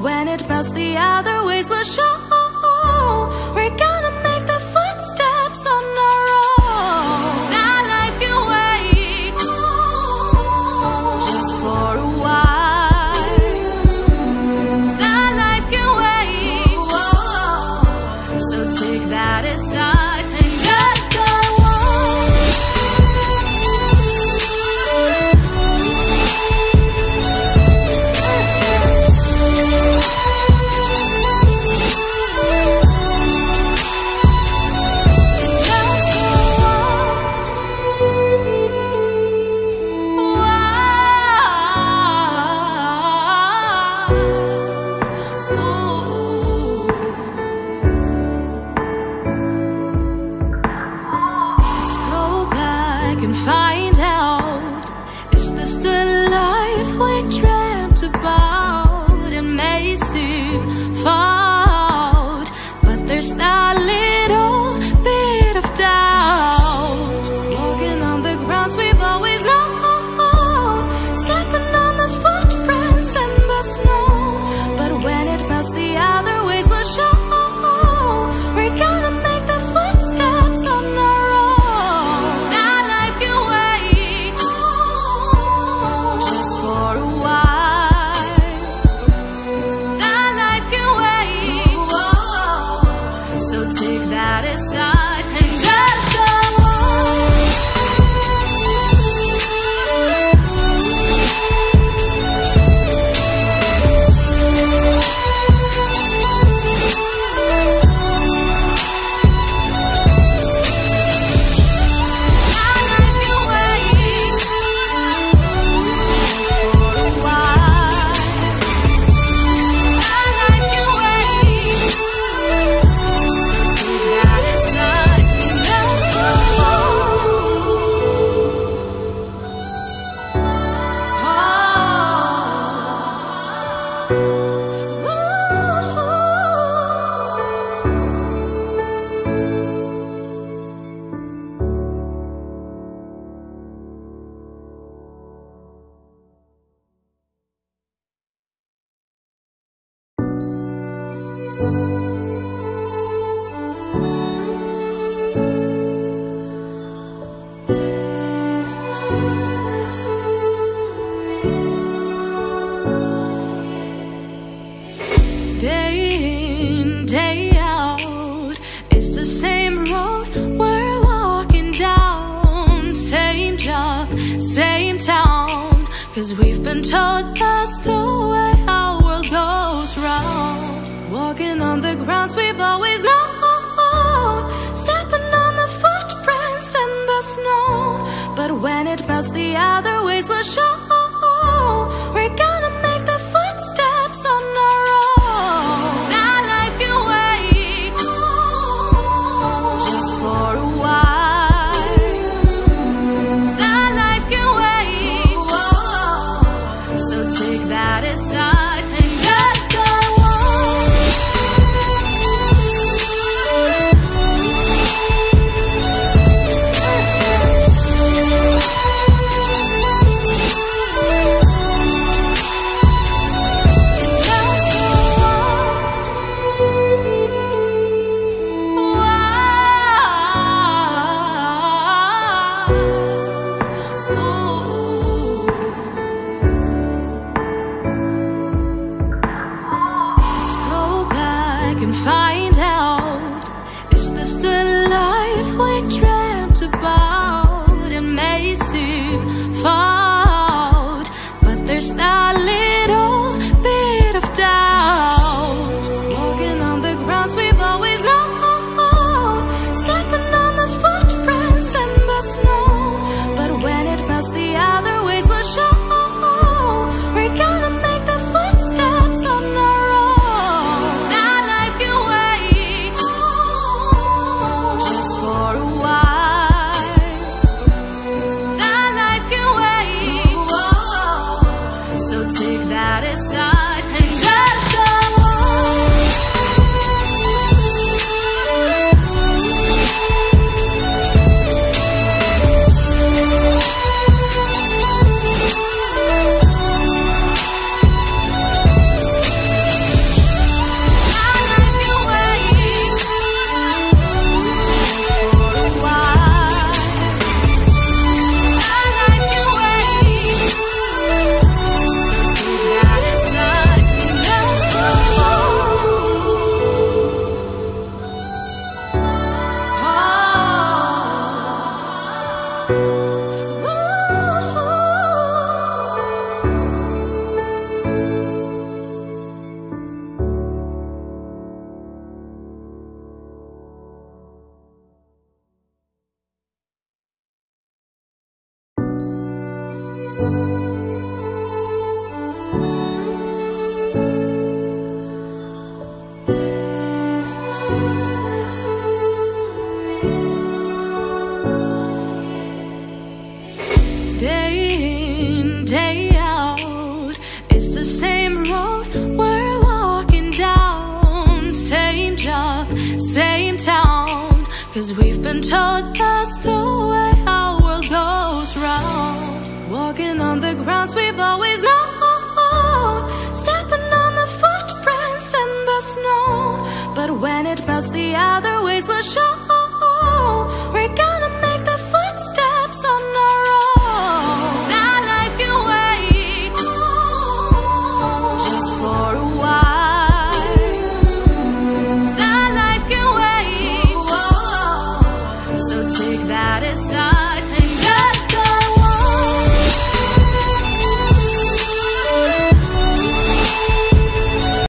when it melts, the other ways will show. the same road we're walking down. Same job, same town. Cause we've been told that's the way our world goes round. Walking on the grounds we've always known. Stepping on the footprints in the snow. But when it melts, the other ways will show. they seem far Cause we've been taught that's the way our world goes round. Walking on the grounds we've always known. Stepping on the footprints in the snow. But when it melts the other ways will show. Regardless